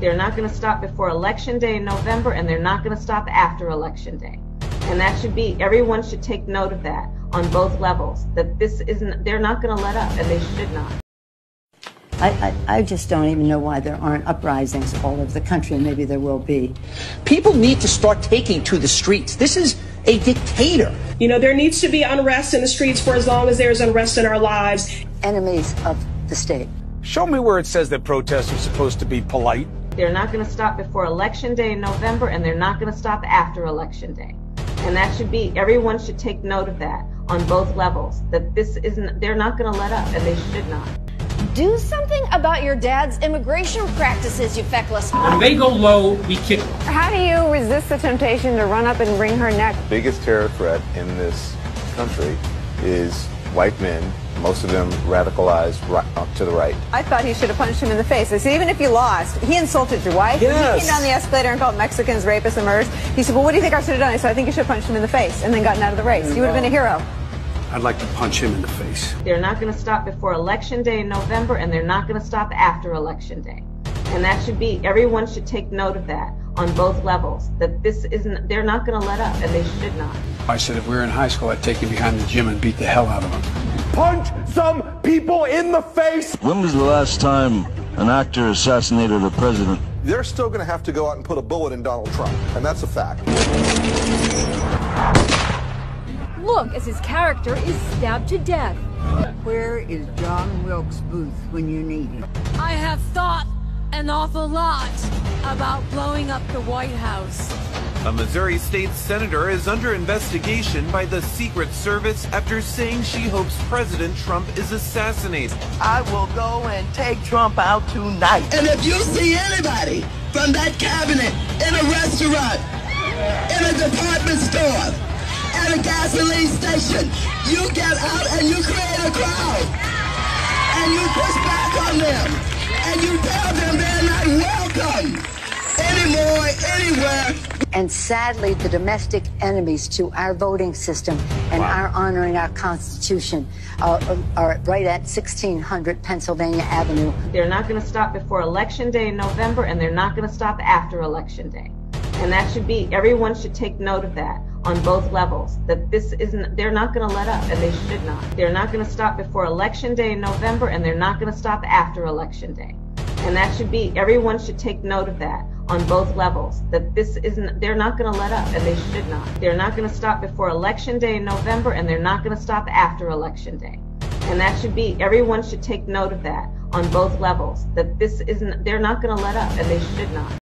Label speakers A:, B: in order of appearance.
A: They're not going to stop before Election Day in November, and they're not going to stop after Election Day. And that should be, everyone should take note of that on both levels, that this isn't, they're not going to let up, and they should not.
B: I, I, I, just don't even know why there aren't uprisings all over the country, and maybe there will be.
C: People need to start taking to the streets. This is a dictator.
D: You know, there needs to be unrest in the streets for as long as there's unrest in our lives.
B: Enemies of the state.
E: Show me where it says that protests are supposed to be polite.
A: They're not going to stop before Election Day in November, and they're not going to stop after Election Day. And that should be, everyone should take note of that on both levels, that this isn't, they're not going to let up, and they should not.
F: Do something about your dad's immigration practices, you feckless.
G: When they go low, we kick.
H: How do you resist the temptation to run up and wring her neck?
I: The biggest terror threat in this country is white men, most of them radicalized right, uh, to the right.
H: I thought he should have punched him in the face. I said, even if you lost, he insulted your wife.
E: Yes.
H: He came down the escalator and called Mexicans rapists and murderers. He said, well, what do you think I should have done? I said, I think you should have punched him in the face and then gotten out of the race. You would have been a hero.
E: I'd like to punch him in the face.
A: They're not going to stop before Election Day in November, and they're not going to stop after Election Day. And that should be, everyone should take note of that on both levels, that this isn't, they're not going to let up, and they should not.
E: I said if we were in high school, I'd take him behind the gym and beat the hell out of him.
J: Punch some people in the face!
K: When was the last time an actor assassinated a president?
L: They're still going to have to go out and put a bullet in Donald Trump, and that's a fact.
M: Look as his character is stabbed to death.
N: Where is John Wilkes Booth when you need him?
M: I have thought an awful lot about blowing up the White House.
O: A Missouri state senator is under investigation by the Secret Service after saying she hopes President Trump is assassinated.
P: I will go and take Trump out tonight.
Q: And if you see anybody from that cabinet in a restaurant, in a department store, at a gasoline station, you get out and you create a crowd. And you push back welcome anymore, anywhere.
B: And sadly, the domestic enemies to our voting system and wow. our honoring our Constitution uh, are right at 1600 Pennsylvania Avenue.
A: They're not going to stop before Election Day in November, and they're not going to stop after Election Day. And that should be, everyone should take note of that on both levels, that this isn't, they're not going to let up, and they should not. They're not going to stop before Election Day in November, and they're not going to stop after Election Day. And that should be, everyone should take note of that on both levels, that this isn't, they're not going to let up, and they should not. They're not going to stop before Election Day in November, and they're not going to stop after Election Day. And that should be, everyone should take note of that on both levels, that this isn't, they're not going to let up, and they should not.